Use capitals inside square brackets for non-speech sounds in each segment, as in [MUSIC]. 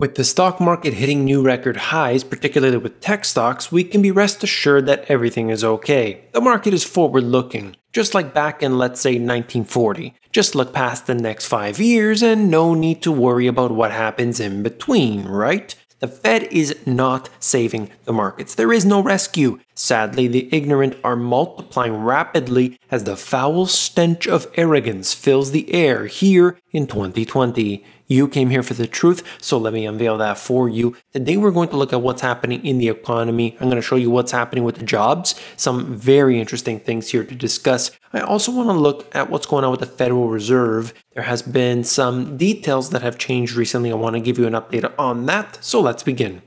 With the stock market hitting new record highs, particularly with tech stocks, we can be rest assured that everything is okay. The market is forward looking, just like back in, let's say, 1940. Just look past the next five years and no need to worry about what happens in between, right? The Fed is not saving the markets. There is no rescue. Sadly, the ignorant are multiplying rapidly as the foul stench of arrogance fills the air here in 2020. You came here for the truth, so let me unveil that for you. Today, we're going to look at what's happening in the economy. I'm going to show you what's happening with the jobs, some very interesting things here to discuss. I also want to look at what's going on with the Federal Reserve. There has been some details that have changed recently. I want to give you an update on that, so let's begin.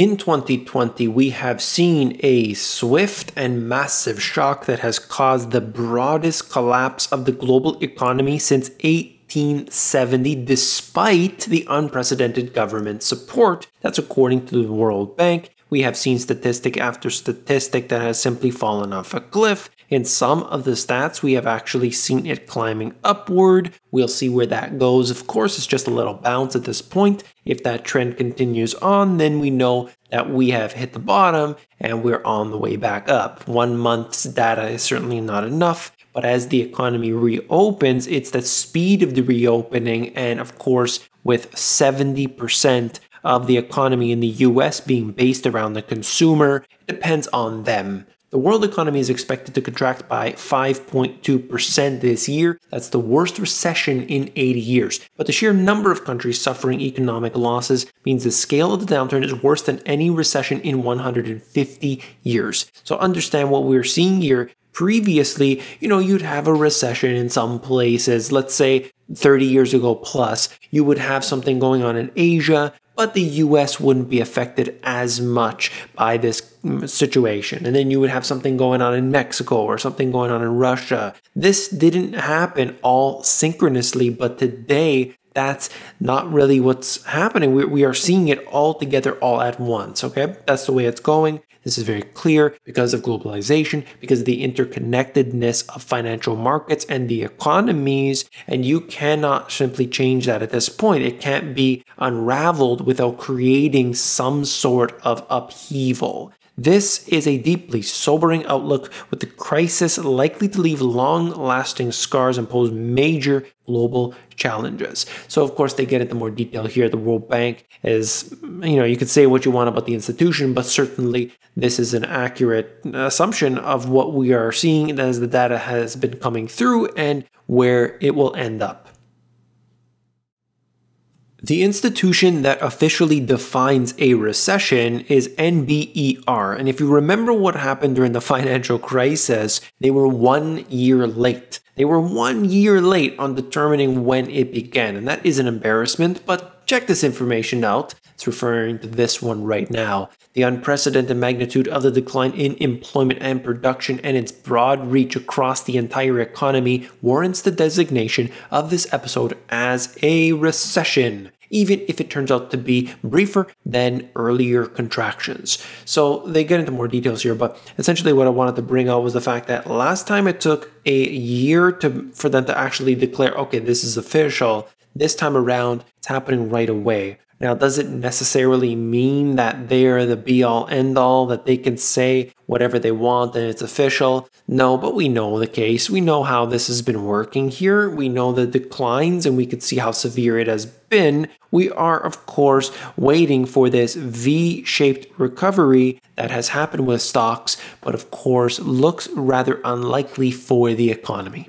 In 2020, we have seen a swift and massive shock that has caused the broadest collapse of the global economy since 1870, despite the unprecedented government support. That's according to the World Bank. We have seen statistic after statistic that has simply fallen off a cliff. In some of the stats, we have actually seen it climbing upward. We'll see where that goes. Of course, it's just a little bounce at this point. If that trend continues on, then we know that we have hit the bottom and we're on the way back up. One month's data is certainly not enough. But as the economy reopens, it's the speed of the reopening, and of course, with 70% of the economy in the US being based around the consumer, it depends on them. The world economy is expected to contract by 5.2% this year. That's the worst recession in 80 years. But the sheer number of countries suffering economic losses means the scale of the downturn is worse than any recession in 150 years. So understand what we're seeing here. Previously, you know, you'd have a recession in some places, let's say 30 years ago plus, you would have something going on in Asia, but the US wouldn't be affected as much by this situation. And then you would have something going on in Mexico or something going on in Russia. This didn't happen all synchronously, but today that's not really what's happening. We, we are seeing it all together all at once. Okay. That's the way it's going. This is very clear because of globalization, because of the interconnectedness of financial markets and the economies. And you cannot simply change that at this point. It can't be unraveled without creating some sort of upheaval. This is a deeply sobering outlook with the crisis likely to leave long lasting scars and pose major global challenges. So, of course, they get into more detail here. The World Bank is, you know, you could say what you want about the institution, but certainly this is an accurate assumption of what we are seeing as the data has been coming through and where it will end up. The institution that officially defines a recession is NBER. And if you remember what happened during the [LAUGHS] financial crisis, they were one year late. They were one year late on determining when it began. And that is an embarrassment, but check this information out. It's referring to this one right now. The unprecedented magnitude of the decline in employment and production and its broad reach across the entire economy warrants the designation of this episode as a recession even if it turns out to be briefer than earlier contractions. So they get into more details here, but essentially what I wanted to bring out was the fact that last time it took a year to for them to actually declare, okay, this is official. This time around, it's happening right away. Now, does it necessarily mean that they're the be all end all, that they can say whatever they want and it's official? No, but we know the case. We know how this has been working here. We know the declines and we can see how severe it has been. We are, of course, waiting for this V shaped recovery that has happened with stocks, but of course looks rather unlikely for the economy.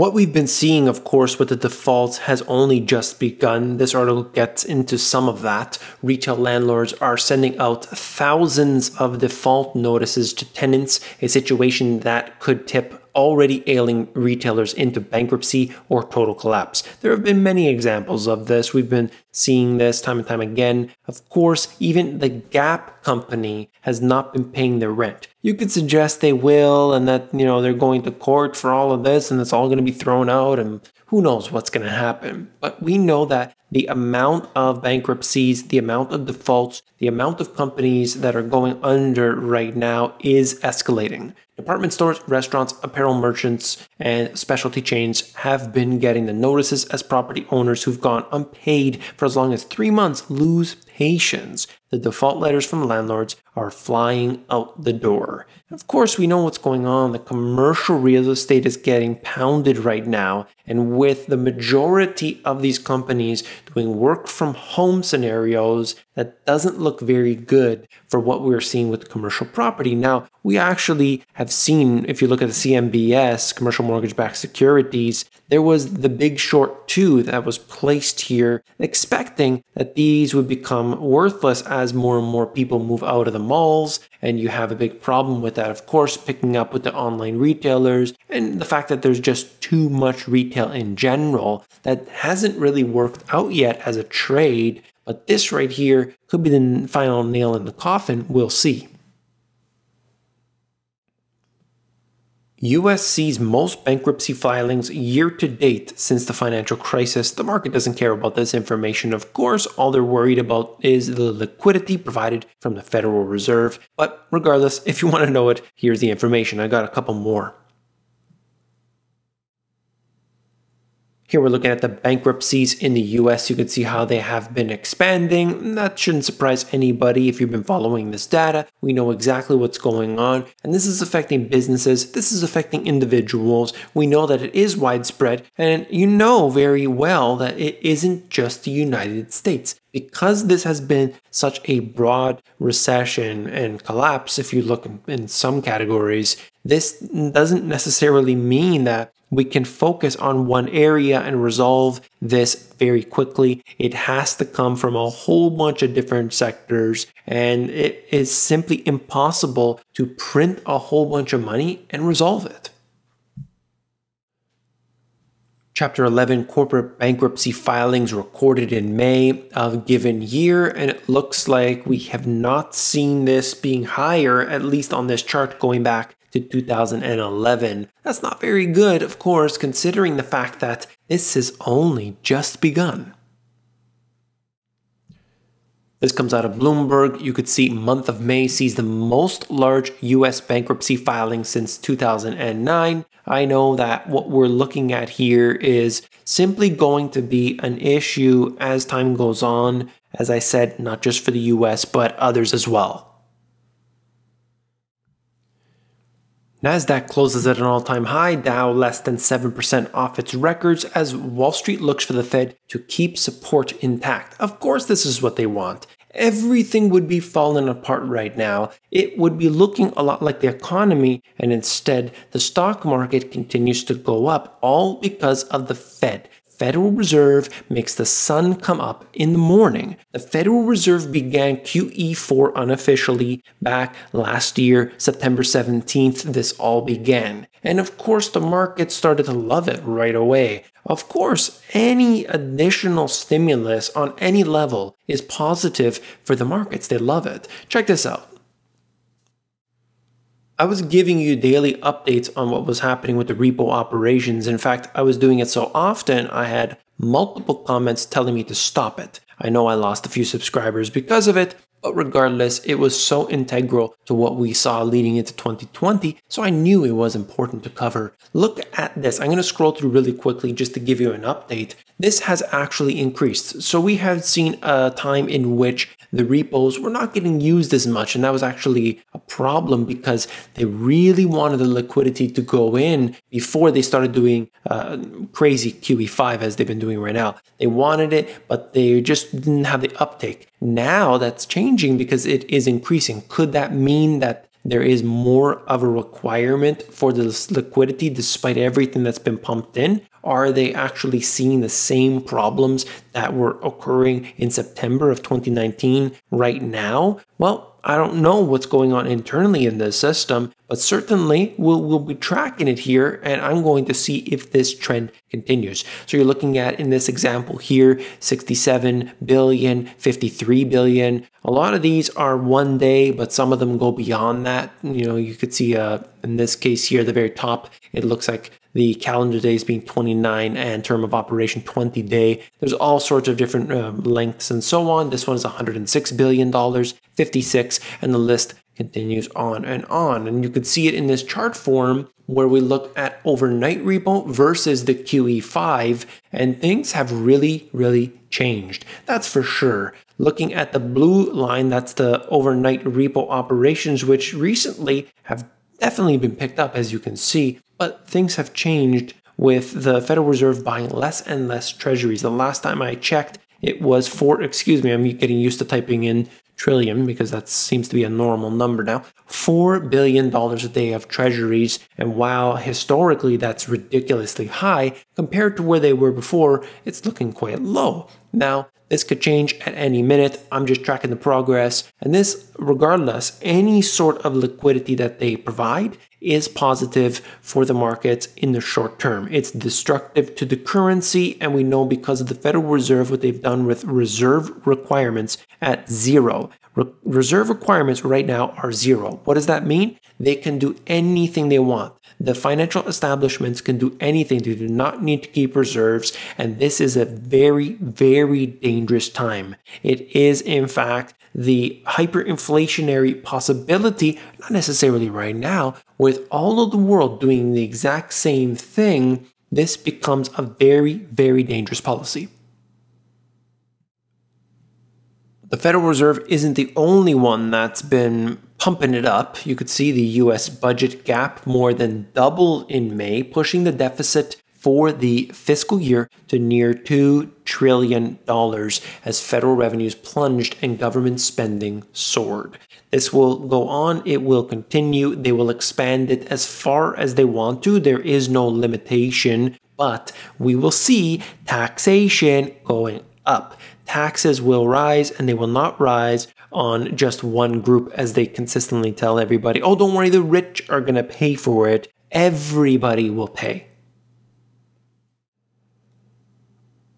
What we've been seeing, of course, with the defaults has only just begun. This article gets into some of that. Retail landlords are sending out thousands of default notices to tenants, a situation that could tip already ailing retailers into bankruptcy or total collapse. There have been many examples of this. We've been seeing this time and time again. Of course, even the Gap company has not been paying their rent. You could suggest they will and that, you know, they're going to court for all of this and it's all going to be thrown out and who knows what's going to happen. But we know that the amount of bankruptcies, the amount of defaults, the amount of companies that are going under right now is escalating. Department stores, restaurants, apparel merchants, and specialty chains have been getting the notices as property owners who've gone unpaid for as long as three months lose patience. The default letters from landlords are flying out the door. Of course, we know what's going on. The commercial real estate is getting pounded right now. And with the majority of these companies doing work from home scenarios, that doesn't look very good for what we're seeing with commercial property. Now, we actually have seen, if you look at the CMBS, commercial mortgage backed securities, there was the big short two that was placed here, expecting that these would become worthless as more and more people move out of the malls. And you have a big problem with that, of course, picking up with the online retailers and the fact that there's just too much retail in general that hasn't really worked out yet as a trade. But this right here could be the final nail in the coffin. We'll see. US sees most bankruptcy filings year to date since the financial crisis. The market doesn't care about this information, of course. All they're worried about is the liquidity provided from the Federal Reserve. But regardless, if you want to know it, here's the information. I got a couple more. Here we're looking at the bankruptcies in the US. You can see how they have been expanding. That shouldn't surprise anybody if you've been following this data. We know exactly what's going on, and this is affecting businesses. This is affecting individuals. We know that it is widespread, and you know very well that it isn't just the United States because this has been such a broad recession and collapse, if you look in some categories, this doesn't necessarily mean that we can focus on one area and resolve this very quickly. It has to come from a whole bunch of different sectors, and it is simply impossible to print a whole bunch of money and resolve it. Chapter 11 corporate bankruptcy filings recorded in May of a given year, and it looks like we have not seen this being higher, at least on this chart going back to 2011. That's not very good, of course, considering the fact that this has only just begun. This comes out of Bloomberg. You could see month of May sees the most large US bankruptcy filing since 2009. I know that what we're looking at here is simply going to be an issue as time goes on. As I said, not just for the US, but others as well. Nasdaq closes at an all-time high, Dow less than 7% off its records as Wall Street looks for the Fed to keep support intact. Of course this is what they want. Everything would be falling apart right now. It would be looking a lot like the economy and instead the stock market continues to go up all because of the Fed. Federal Reserve makes the sun come up in the morning. The Federal Reserve began QE4 unofficially back last year, September 17th. This all began. And of course, the market started to love it right away. Of course, any additional stimulus on any level is positive for the markets. They love it. Check this out. I was giving you daily updates on what was happening with the repo operations. In fact, I was doing it so often, I had multiple comments telling me to stop it. I know I lost a few subscribers because of it, but regardless, it was so integral to what we saw leading into 2020, so I knew it was important to cover. Look at this. I'm going to scroll through really quickly just to give you an update. This has actually increased. So we have seen a time in which the repos were not getting used as much. And that was actually a problem because they really wanted the liquidity to go in before they started doing uh, crazy QE5 as they've been doing right now. They wanted it, but they just didn't have the uptake. Now that's changing because it is increasing. Could that mean that there is more of a requirement for this liquidity despite everything that's been pumped in? Are they actually seeing the same problems that were occurring in September of 2019 right now? Well, I don't know what's going on internally in the system, but certainly we'll, we'll be tracking it here and I'm going to see if this trend continues. So you're looking at in this example here 67 billion, 53 billion. A lot of these are one day, but some of them go beyond that. You know, you could see uh, in this case here, the very top, it looks like the calendar days being 29 and term of operation 20 day. There's all sorts of different uh, lengths and so on. This one is 106 billion dollars, 56, and the list continues on and on. And you could see it in this chart form where we look at overnight repo versus the QE5, and things have really, really changed. That's for sure. Looking at the blue line, that's the overnight repo operations, which recently have definitely been picked up, as you can see, but things have changed with the Federal Reserve buying less and less treasuries. The last time I checked, it was four, excuse me, I'm getting used to typing in trillion because that seems to be a normal number now. $4 billion a day of treasuries. And while historically that's ridiculously high, compared to where they were before, it's looking quite low. Now, this could change at any minute. I'm just tracking the progress. And this, regardless, any sort of liquidity that they provide is positive for the markets in the short term. It's destructive to the currency. And we know because of the Federal Reserve, what they've done with reserve requirements at zero. Re- reserve requirements right now are zero. What does that mean? They can do anything they want. The financial establishments can do anything. They do not need to keep reserves. And this is a very, very dangerous time. It is, in fact, the hyperinflationary possibility, not necessarily right now, with all of the world doing the exact same thing, this becomes a very, very dangerous policy. The Federal Reserve isn't the only one that's been pumping it up. You could see the US budget gap more than double in May, pushing the deficit for the fiscal year to near $2 trillion as federal revenues plunged and government spending soared. This will go on, it will continue, they will expand it as far as they want to. There is no limitation, but we will see taxation going up taxes will rise and they will not rise on just one group as they consistently tell everybody, oh, don't worry, the rich are going to pay for it. Everybody will pay.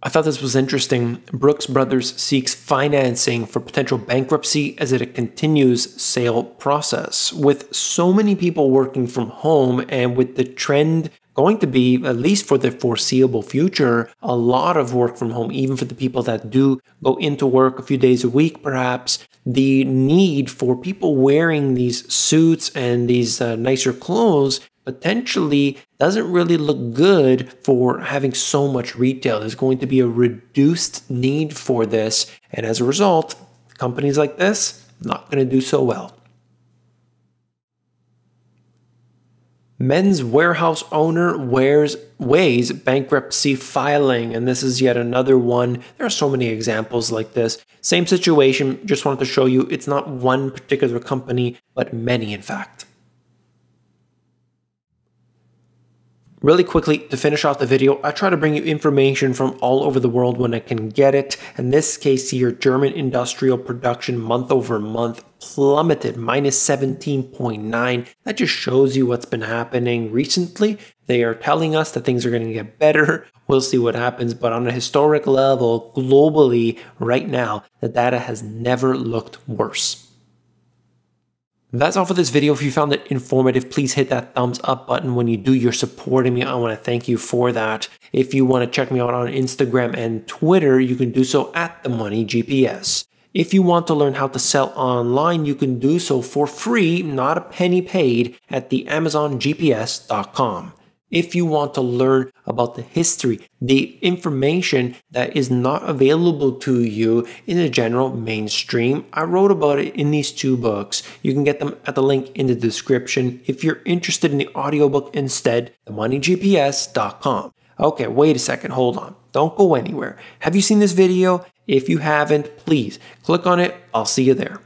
I thought this was interesting. Brooks Brothers seeks financing for potential bankruptcy as it continues sale process. With so many people working from home and with the trend going to be, at least for the foreseeable future, a lot of work from home, even for the people that do go into work a few days a week, perhaps. The need for people wearing these suits and these uh, nicer clothes potentially doesn't really look good for having so much retail. There's going to be a reduced need for this. And as a result, companies like this, not going to do so well. Men's Wearhouse owner wears, weighs bankruptcy filing, and this is yet another one. There are so many examples like this. Same situation, just wanted to show you it's not one particular company, but many in fact. Really quickly, to finish off the video, I try to bring you information from all over the world when I can get it. In this case here, German industrial production month over month plummeted minus 17.9. That just shows you what's been happening recently. They are telling us that things are going to get better. We'll see what happens. But on a historic level, globally, right now, the data has never looked worse. That's all for this video. If you found it informative, please hit that thumbs up button. When you do, you're supporting me. I want to thank you for that. If you want to check me out on Instagram and Twitter, you can do so at the Money GPS. If you want to learn how to sell online, you can do so for free, not a penny paid, at the AmazonGPS.com if you want to learn about the history, the information that is not available to you in the general mainstream. I wrote about it in these two books. You can get them at the link in the description. If you're interested in the audiobook instead, themoneygps.com. Okay, wait a second, hold on. Don't go anywhere. Have you seen this video? If you haven't, please click on it. I'll see you there.